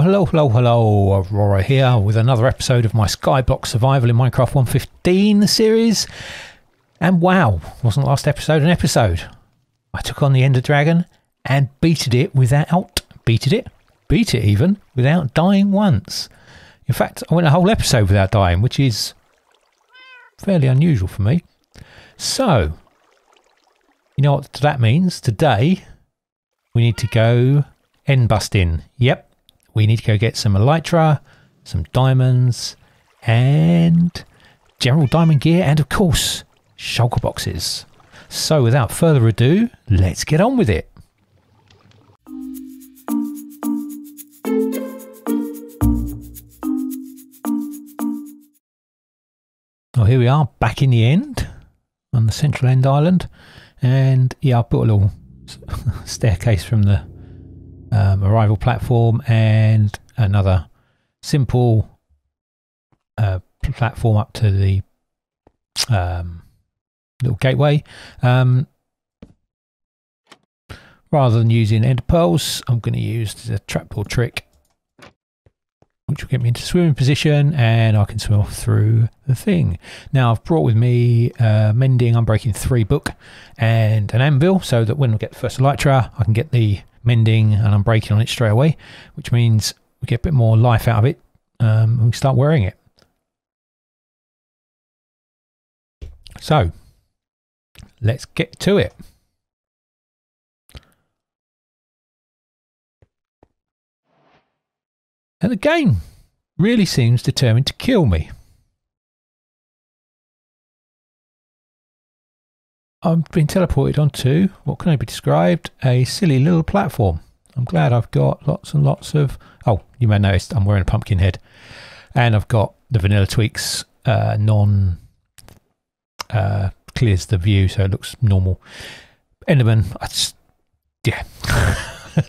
Well, hello, hello, hello, Aurora here with another episode of my Skyblock Survival in Minecraft 115 series. And wow, wasn't last episode an episode? I took on the Ender Dragon and beated it without, beated it, beat it even, without dying once. In fact, I went a whole episode without dying, which is fairly unusual for me. So, you know what that means? Today, we need to go end busting. Yep, we need to go get some elytra, some diamonds, and general diamond gear, and of course, shulker boxes. So without further ado, let's get on with it. Well, here we are, back in the end on the central end island. And yeah, I put a little staircase from the um, arrival platform and another simple uh, platform up to the um, little gateway. Um, rather than using ender pearls, I'm going to use the trapdoor trick, which will get me into swimming position and I can swim off through the thing. Now I've brought with me uh, Mending Unbreaking 3 book and an anvil so that when we get the first elytra, I can get the mending and Unbreaking on it straight away, which means we get a bit more life out of it um, and we start wearing it. So let's get to it. And the game really seems determined to kill me. I've been teleported onto what can only be described a silly little platform. I'm glad I've got lots and lots of. Oh, you may notice I'm wearing a pumpkin head, and I've got the Vanilla Tweaks uh, non uh, clears the view, so it looks normal. Enderman, I just yeah, I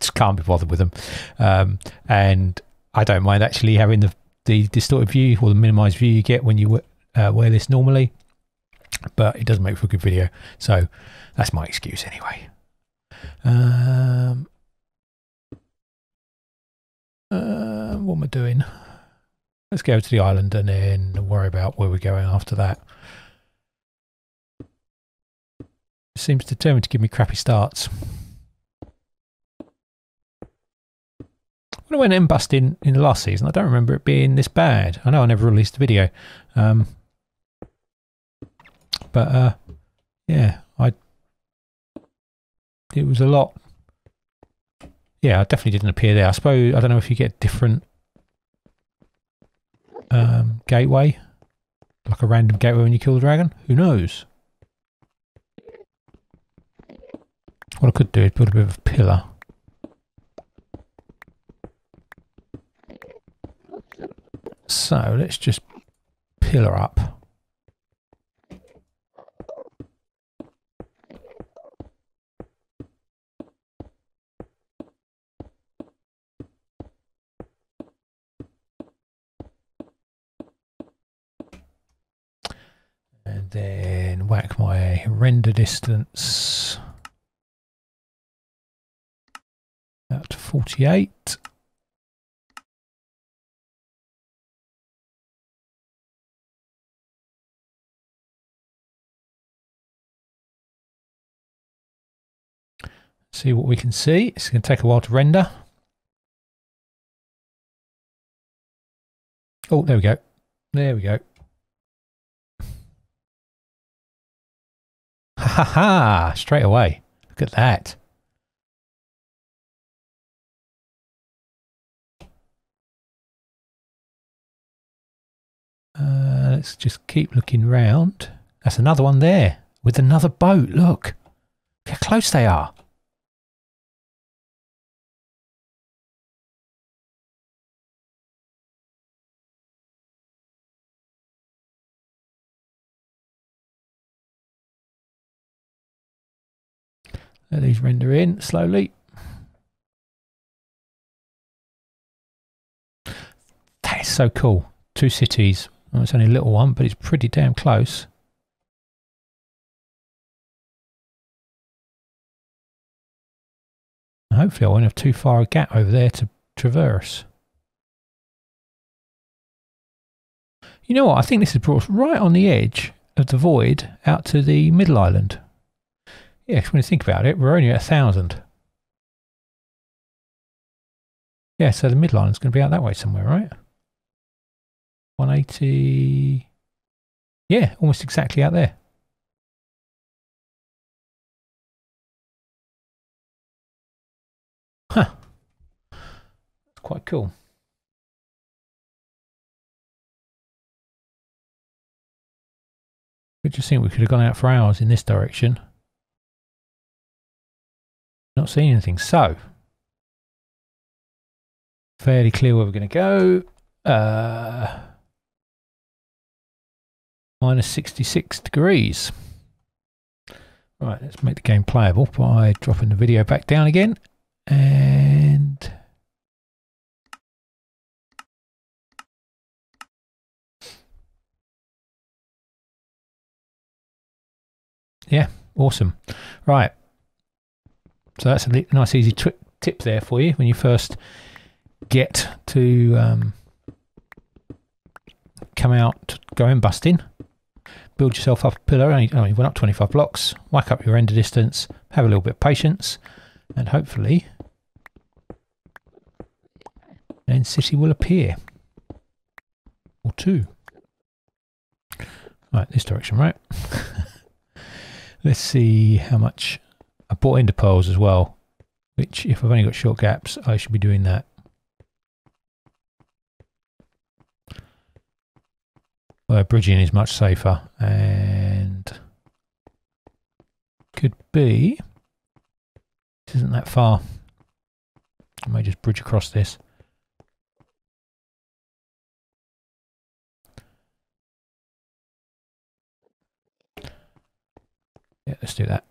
just can't be bothered with them, um, and I don't mind actually having the the distorted view or the minimized view you get when you uh, wear this normally but it doesn't make for a good video. So that's my excuse anyway. Um, uh, what am I doing? Let's go to the island and then worry about where we're going after that. Seems determined to give me crappy starts. When I went end busting in the last season, I don't remember it being this bad. I know I never released a video. Um, but uh, yeah, I it was a lot. Yeah, I definitely didn't appear there. I suppose I don't know if you get different um, gateway, like a random gateway when you kill the dragon. Who knows? What I could do is build a bit of a pillar. So let's just pillar up. then whack my render distance at 48. See what we can see. It's going to take a while to render. Oh, there we go. There we go. Ha ha! Straight away. Look at that. Uh, let's just keep looking round. That's another one there with another boat. Look. Look how close they are. Let these render in slowly. That is so cool. Two cities. Well, it's only a little one, but it's pretty damn close. Hopefully I won't have too far a gap over there to traverse. You know what? I think this has brought us right on the edge of the void out to the middle island. Yeah, when you think about it, we're only at a thousand. Yeah, so the midline is going to be out that way somewhere, right? 180. Yeah, almost exactly out there. Huh. That's quite cool. I just think we could have gone out for hours in this direction. Not seeing anything. So, fairly clear where we're going to go. Uh, minus 66 degrees. Right, let's make the game playable by dropping the video back down again. And yeah, awesome. Right. So that's a nice easy tip there for you when you first get to um, come out go going busting. Build yourself up a pillar. Only, only went up 25 blocks. Whack up your render distance. Have a little bit of patience. And hopefully then city will appear. Or two. Right, this direction, right? Let's see how much I ender pearls as well, which if I've only got short gaps, I should be doing that. Well, bridging is much safer and could be, this isn't that far. I may just bridge across this. Yeah, let's do that.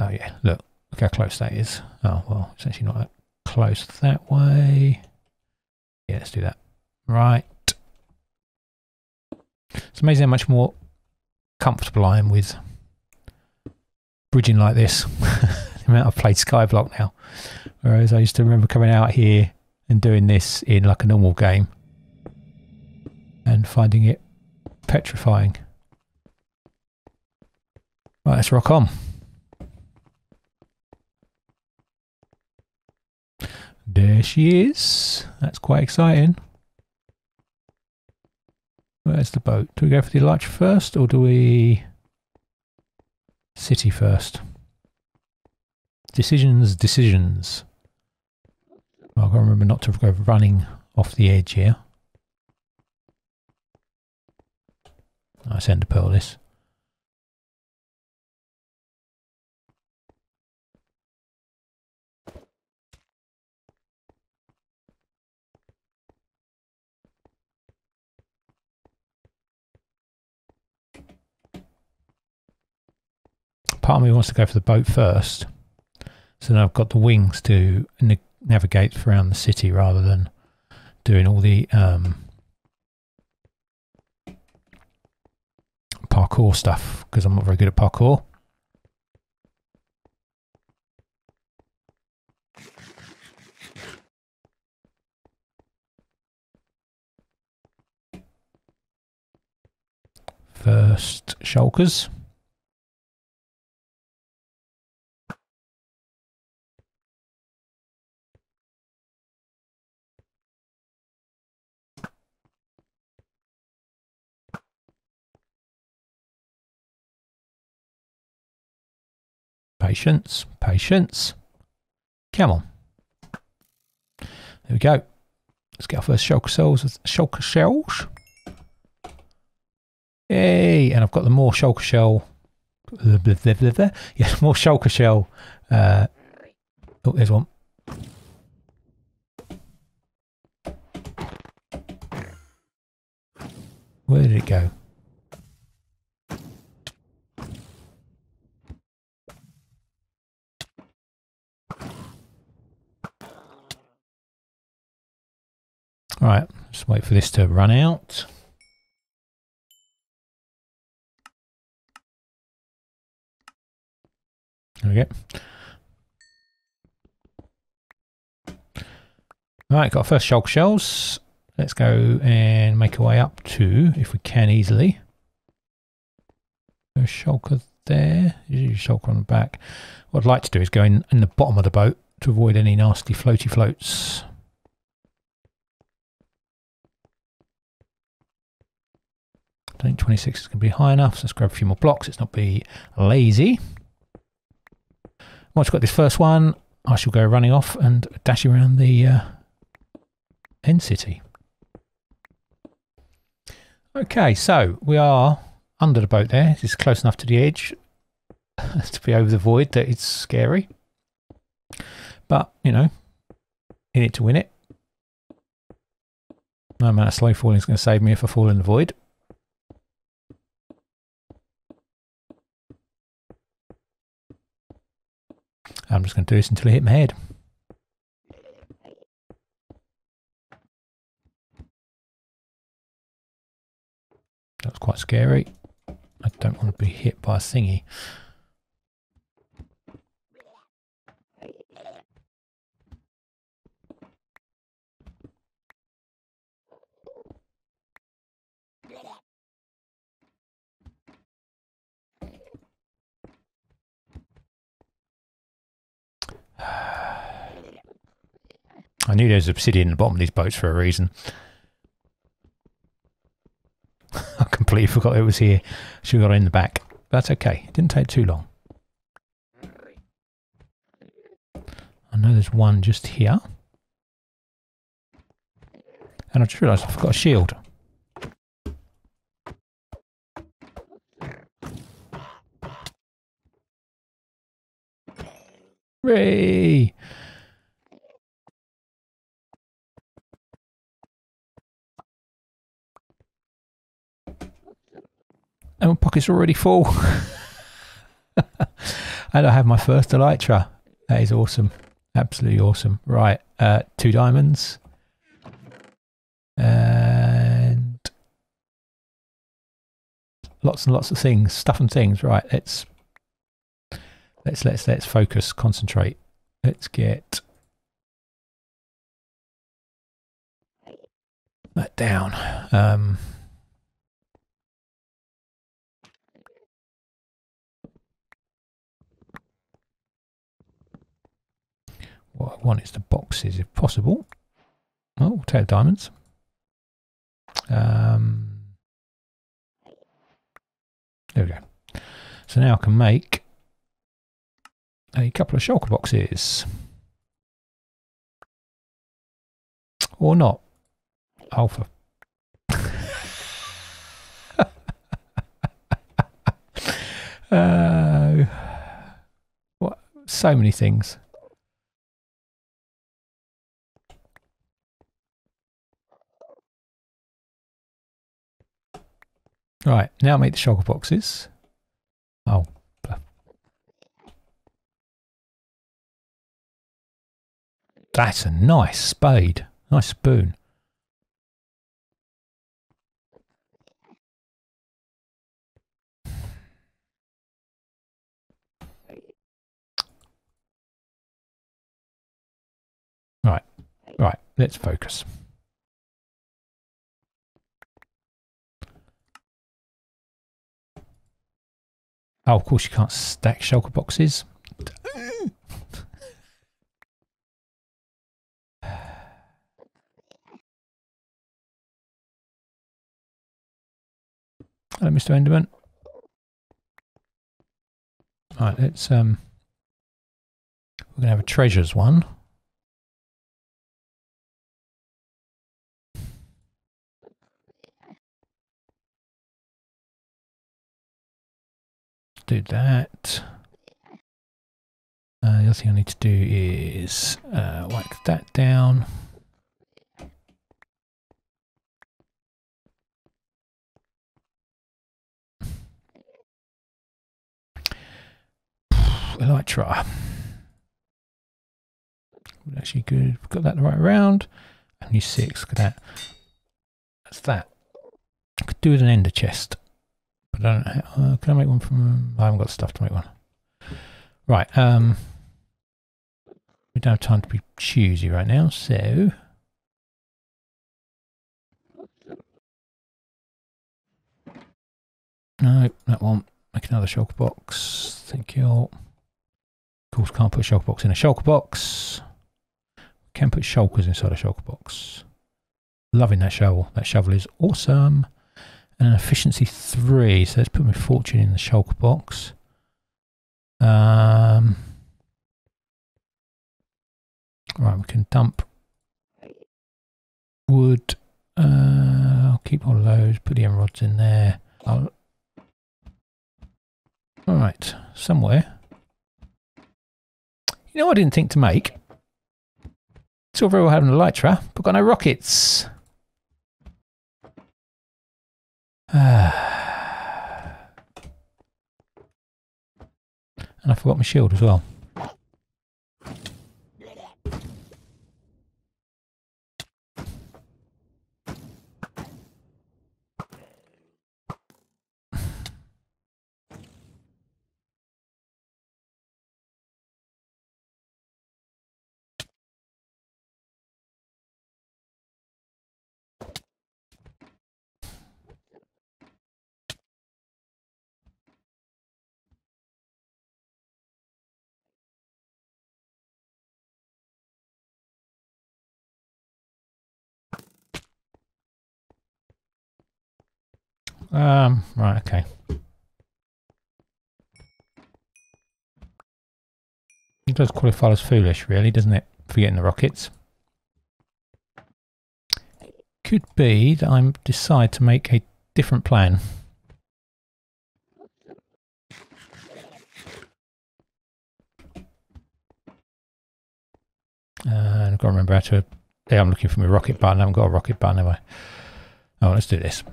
Oh yeah, look, look how close that is. Oh, well, it's actually not that close that way. Yeah, let's do that. Right. It's amazing how much more comfortable I am with bridging like this. the amount I've played Skyblock now. Whereas I used to remember coming out here and doing this in like a normal game and finding it petrifying. Right, let's rock on. There she is. That's quite exciting. Where's the boat? Do we go for the Elytra first or do we... City first? Decisions, decisions. Well, I've got to remember not to go running off the edge here. I send a pearl this. Part of me wants to go for the boat first. So now I've got the wings to navigate around the city rather than doing all the um, parkour stuff because I'm not very good at parkour. First shulkers. Patience, patience. Come on. There we go. Let's get our first shulker cells. Shulker shells. Yay! And I've got the more shulker shell. Blah, blah, blah, yeah, more shulker shell. Uh, oh, there's one. Where did it go? Right, just wait for this to run out. There we go. Right, got first shulk shells. Let's go and make our way up to, if we can easily. There's shulker there. Usually shulker on the back. What I'd like to do is go in, in the bottom of the boat to avoid any nasty floaty floats. I think 26 is going to be high enough, so let's grab a few more blocks. Let's not be lazy. Once we've got this first one, I shall go running off and dash around the uh, end city. Okay, so we are under the boat there. It's close enough to the edge to be over the void that it's scary. But, you know, in it to win it. No amount of slow falling is going to save me if I fall in the void. I'm just going to do this until I hit my head. That's quite scary. I don't want to be hit by a thingy. I knew there was obsidian in the bottom of these boats for a reason. I completely forgot it was here. Should have got in the back. That's okay. It didn't take too long. I know there's one just here. And I just realised I forgot a shield. Ray! And my pockets already full. and I have my first elytra. That is awesome. Absolutely awesome. Right, uh, two diamonds. And lots and lots of things, stuff and things. Right, let's let's let's let's focus, concentrate. Let's get that down. Um, What I want is the boxes, if possible. Oh, we'll take diamonds. Um, there we go. So now I can make a couple of shulker boxes. Or not. Alpha. uh, what, so many things. Right, now make the shulker boxes. Oh. That's a nice spade. Nice spoon. Right, right, let's focus. Oh, of course you can't stack shulker boxes. Hello, Mr. Enderman. Right, let's um we're gonna have a treasures one. do that. Uh, the other thing I need to do is uh, whack that down. elytra. Actually good. We've got that the right round. Only six. Look at that. That's that. I could do with an ender chest. But I don't know. Uh, can I make one from... I haven't got stuff to make one. Right. Um, we don't have time to be choosy right now. So... No, that one. Make another shulker box. Thank you all course, can't put a shulker box in a shulker box. Can put shulkers inside a shulker box. Loving that shovel. That shovel is awesome. And an efficiency three. So let's put my fortune in the shulker box. Um, right, we can dump wood. Uh, I'll keep all those. Put the emeralds in there. I'll all right, somewhere. You know I didn't think to make? It's all very well having a Elytra, but got no rockets. and I forgot my shield as well. Um, right, okay. It does qualify as foolish, really, doesn't it? Forgetting the rockets. Could be that I decide to make a different plan. Uh, I've got to remember how to... Yeah, I'm looking for my rocket button. I haven't got a rocket button, have I? Oh, let's do this.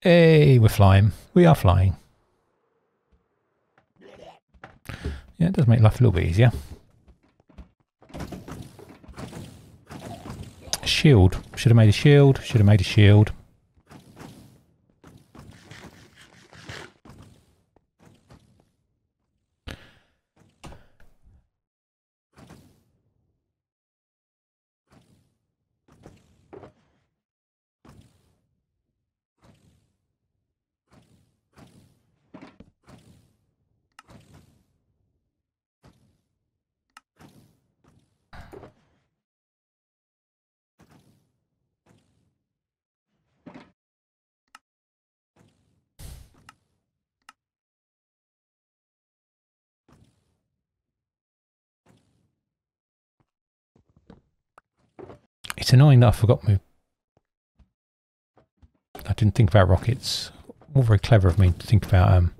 Hey, we're flying. We are flying. Yeah, it does make life a little bit easier. Shield. Should have made a shield. Should have made a shield. It's annoying that I forgot my... I didn't think about rockets. All very clever of me to think about um,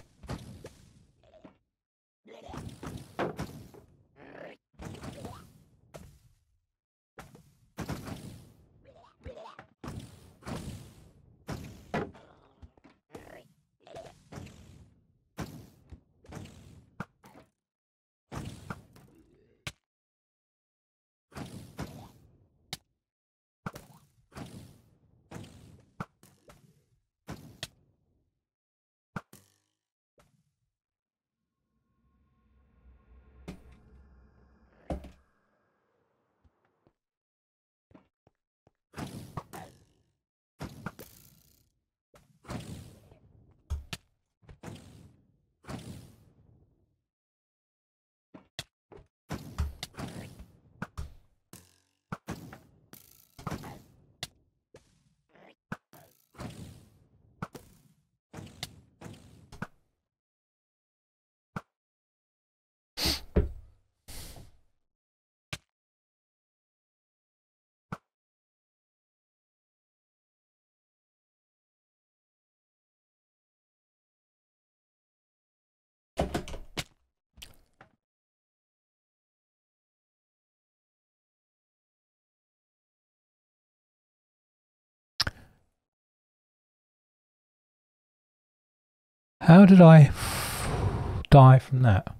How did I die from that?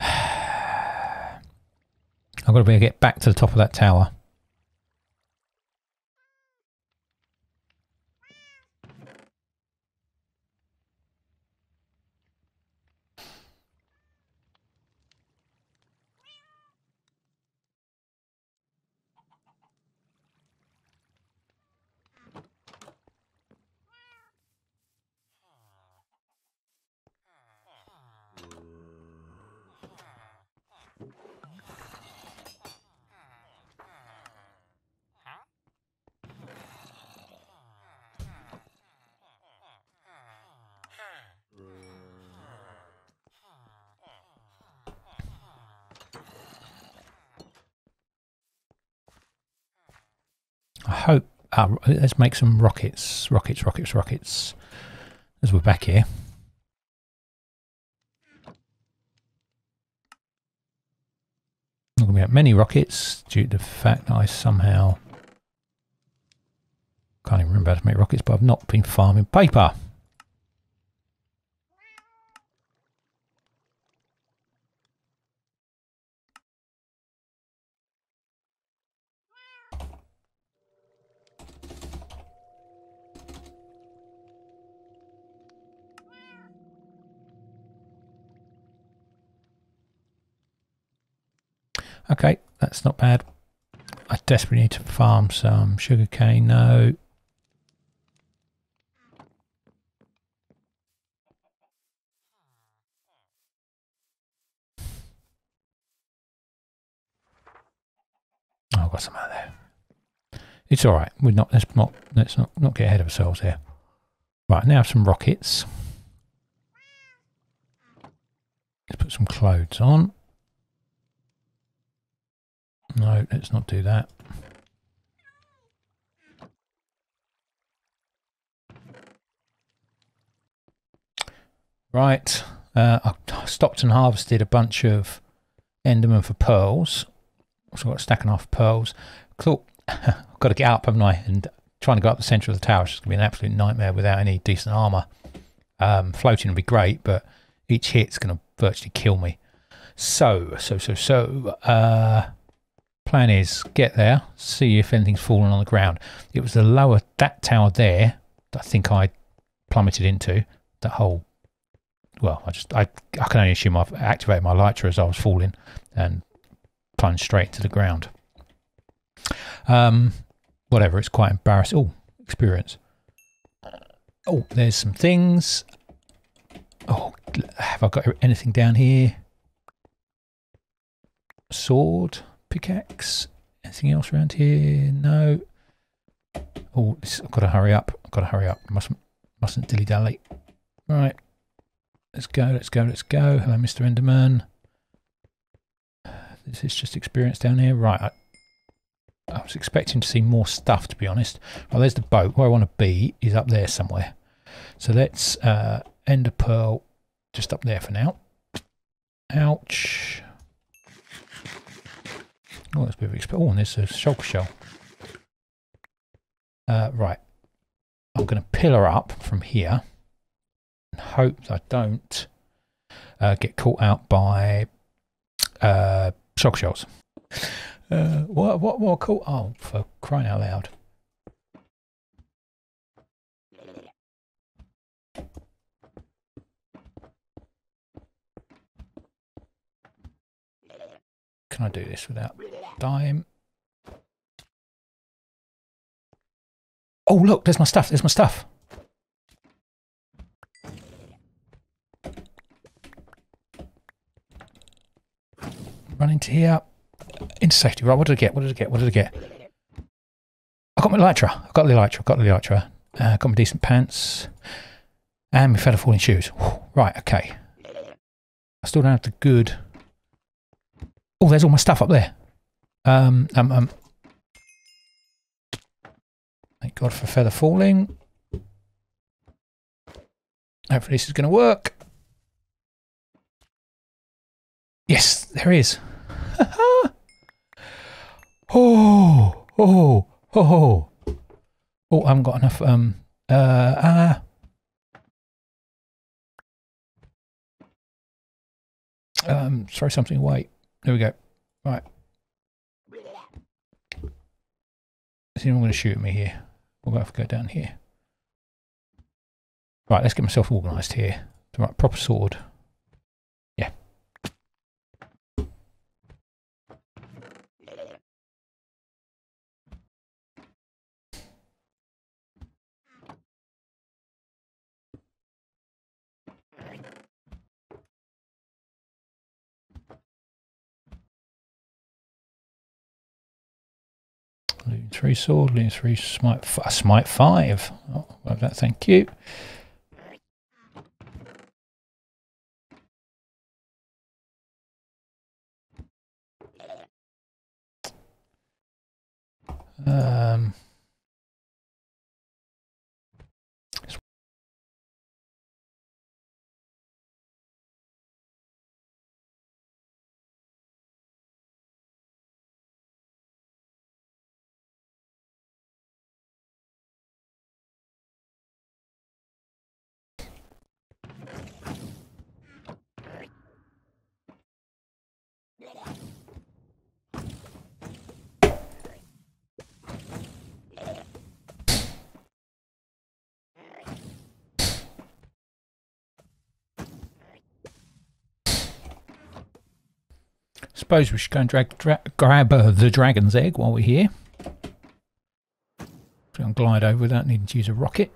I've got to be get back to the top of that tower. I hope. Uh, let's make some rockets. Rockets, rockets, rockets. As we're back here. Not going to many rockets due to the fact that I somehow can't even remember how to make rockets, but I've not been farming paper. Okay, that's not bad. I desperately need to farm some sugarcane. No. Oh, I've got some out there. It's all right. We're not. Let's not. Let's not not get ahead of ourselves here. Right now, I have some rockets. Let's put some clothes on. No, let's not do that. Right, uh, I stopped and harvested a bunch of Enderman for pearls. So I've got a stack and half pearls. Thought, I've got to get up, haven't I? And trying to go up the centre of the tower is going to be an absolute nightmare without any decent armour. Um, floating would be great, but each hit's going to virtually kill me. So, so, so, so, uh, Plan is get there, see if anything's fallen on the ground. It was the lower, that tower there, I think I plummeted into. That whole, well, I just, I, I can only assume I've activated my elytra as I was falling and plunged straight to the ground. Um, whatever, it's quite embarrassing. Oh, experience. Oh, there's some things. Oh, have I got anything down here? Sword pickaxe. Anything else around here? No. Oh, this, I've got to hurry up. I've got to hurry up. Mustn't, mustn't dilly-dally. Right. Let's go, let's go, let's go. Hello, Mr. Enderman. This is just experience down here. Right. I, I was expecting to see more stuff, to be honest. Well, there's the boat. Where I want to be is up there somewhere. So let's uh, ender pearl just up there for now. Ouch. Oh, that's a bit of exp- Oh, and there's a shulker shell. Uh, right. I'm going to pillar up from here and hope I don't uh, get caught out by uh, shulker shells. Uh, what, what, what, cool? Oh, for crying out loud. Can I do this without dying? Oh, look, there's my stuff. There's my stuff. Run into here. Into safety. Right, what did I get? What did I get? What did I get? I got my elytra. I got the elytra. I got the elytra. Uh, got my decent pants. And my feather falling shoes. Right, okay. I still don't have the good Oh, there's all my stuff up there. Um, um, um. Thank God for feather falling. Hopefully this is going to work. Yes, there is. oh, oh, oh, oh, Oh, I haven't got enough. Um, uh, uh, um, throw something away. There we go. Right. Is anyone going to shoot me here? We'll have to go down here. Right, let's get myself organised here. The right proper sword. Yeah. Loot three sword, three smite, smite five. Oh, that, thank you. Um, suppose we should go and drag, dra grab uh, the dragon's egg while we're here. So I'm glide over without needing to use a rocket.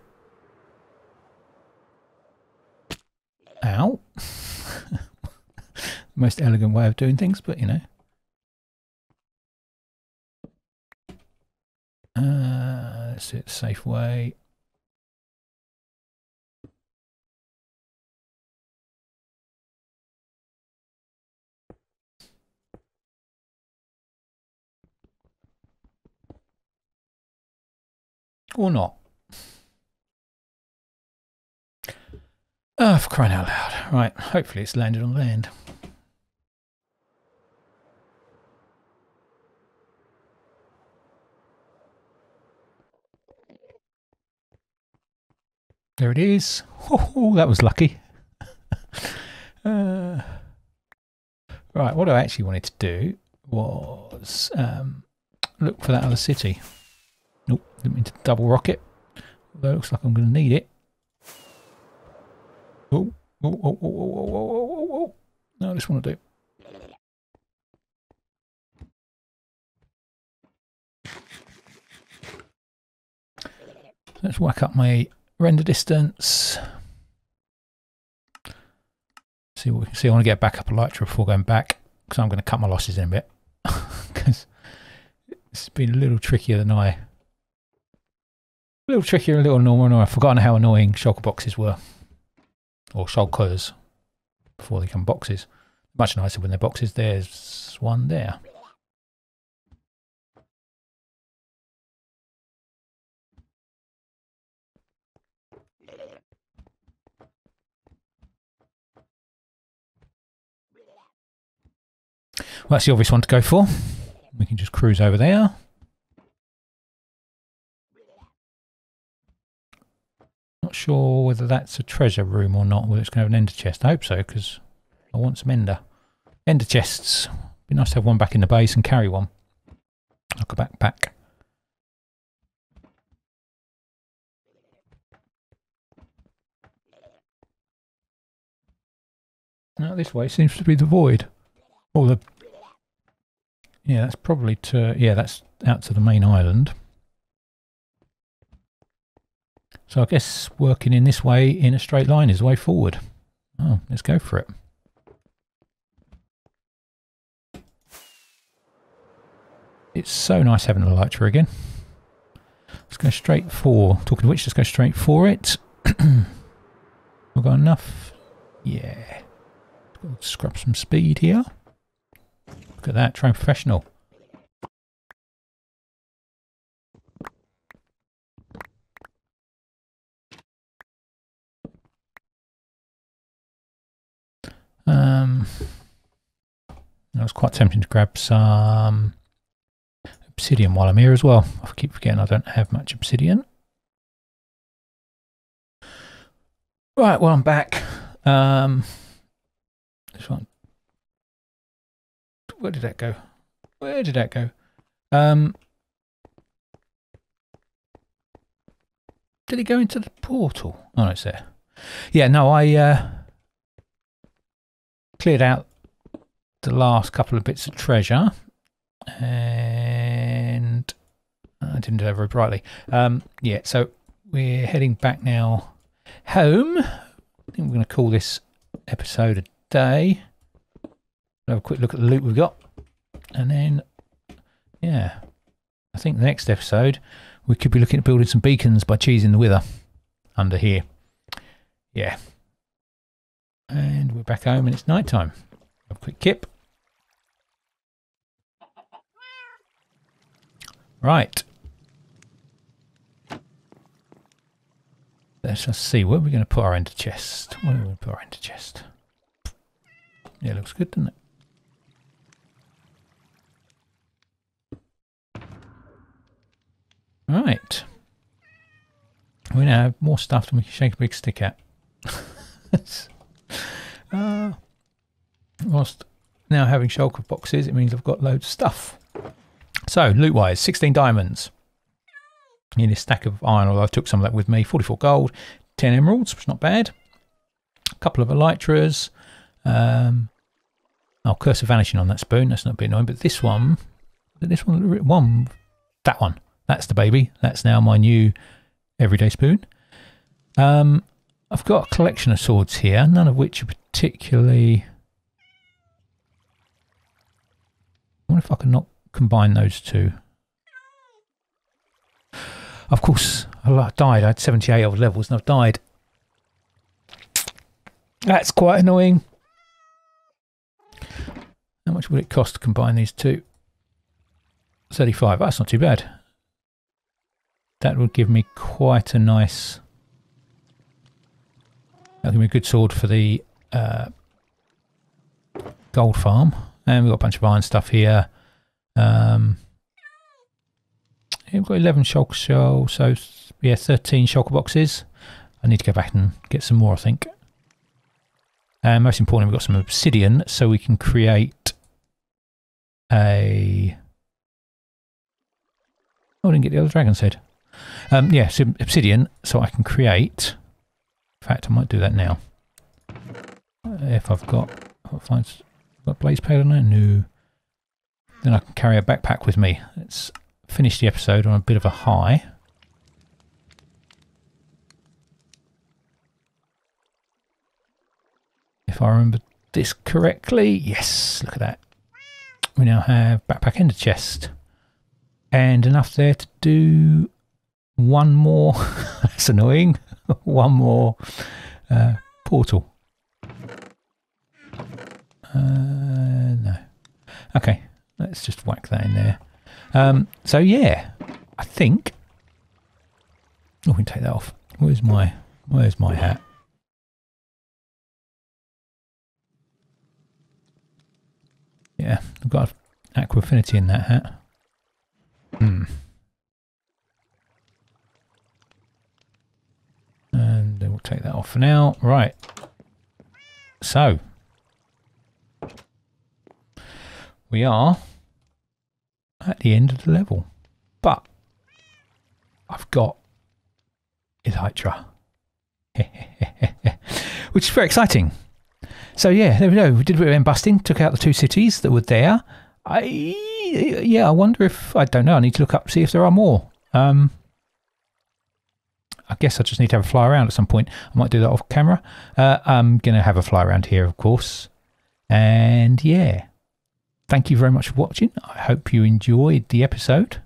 Ow. Most elegant way of doing things, but you know. Uh, let's it safe way. Or not. Oh, for crying out loud. Right, hopefully it's landed on land. There it is. Oh, that was lucky. uh, right, what I actually wanted to do was um, look for that other city. Nope, didn't mean to double rocket. Although it looks like I'm going to need it. Oh, oh, oh, oh, oh, oh, oh, oh, oh, oh. No, this one will do. Let's whack up my render distance. See what we can see. I want to get back up a Elytra before going back because I'm going to cut my losses in a bit because it's been a little trickier than I. A little trickier, a little normal. I've forgotten how annoying shulker boxes were, or shulkers before they come boxes. Much nicer when they're boxes. There's one there. Well, that's the obvious one to go for. We can just cruise over there. Not sure whether that's a treasure room or not, whether it's going to have an ender chest. I hope so, because I want some ender. Ender chests. Be nice to have one back in the base and carry one. Like a backpack. Now this way seems to be the void. Or the yeah, that's probably to, yeah, that's out to the main island. So I guess working in this way in a straight line is the way forward. Oh, let's go for it. It's so nice having a Elytra again. Let's go straight for, talking of which, let's go straight for it. We've got enough. Yeah. Scrub some speed here. Look at that, train professional. I was quite tempting to grab some obsidian while I'm here as well. I keep forgetting I don't have much obsidian. Right, well I'm back. Um, this one where did that go? Where did that go? Um, did it go into the portal? Oh, no, it's there. Yeah, no, I uh, cleared out the last couple of bits of treasure and I didn't do very brightly. Um, yeah, so we're heading back now home. I think we're going to call this episode a day have a quick look at the loot we've got. And then, yeah, I think the next episode we could be looking at building some beacons by cheesing the wither under here. Yeah. And we're back home and it's night time. A quick kip. Right. Let's just see. Where are we going to put our ender chest? Where are we going to put our ender chest? Yeah, looks good, doesn't it? Right. We now have more stuff than we can shake a big stick at. uh, whilst now having shulker boxes, it means I've got loads of stuff. So, loot-wise, 16 diamonds. In a stack of iron, although I took some of that with me. 44 gold, 10 emeralds, which is not bad. A couple of elytras. Um, Oh, Curse of Vanishing on that spoon. That's not a bit annoying. But this one, this one, one, that one. That's the baby. That's now my new everyday spoon. Um, I've got a collection of swords here, none of which are particularly... I wonder if I can not combine those two. Of course, I died. I had 78 old levels and I've died. That's quite annoying. How much would it cost to combine these two? 35. That's not too bad. That would give me quite a nice... That would give me a good sword for the uh, gold farm. And we've got a bunch of iron stuff here. Um, we've got 11 shulker so yeah, 13 shulker boxes. I need to go back and get some more, I think. And most importantly, we've got some obsidian, so we can create a... Oh, I didn't get the other dragon's head. Um, yeah, so obsidian, so I can create... Fact, I might do that now. If I've got... Find, got blaze on there? No. Then I can carry a backpack with me. Let's finish the episode on a bit of a high. if I remember this correctly. Yes, look at that. We now have backpack and a chest. And enough there to do one more, that's annoying, one more uh, portal. Uh, no. Okay, let's just whack that in there. Um, so yeah, I think... Oh, we can take that off. Where's my, where's my hat? Yeah, I've got Aqua Affinity in that hat. Hmm. And then we'll take that off for now. Right. So. We are at the end of the level. But I've got Elytra. Which is very exciting. So yeah, there we go. We did a bit of busting, took out the two cities that were there. I yeah, I wonder if I don't know. I need to look up see if there are more. Um, I guess I just need to have a fly around at some point. I might do that off camera. Uh, I'm gonna have a fly around here, of course. And yeah, thank you very much for watching. I hope you enjoyed the episode.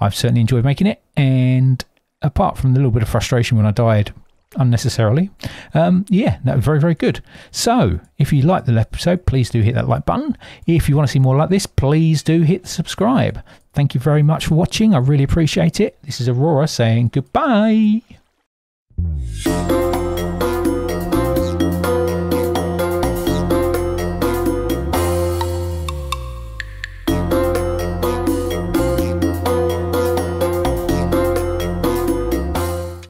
I've certainly enjoyed making it, and apart from the little bit of frustration when I died unnecessarily. Um, yeah, that was very, very good. So, if you like the episode, please do hit that like button. If you want to see more like this, please do hit subscribe. Thank you very much for watching. I really appreciate it. This is Aurora saying goodbye.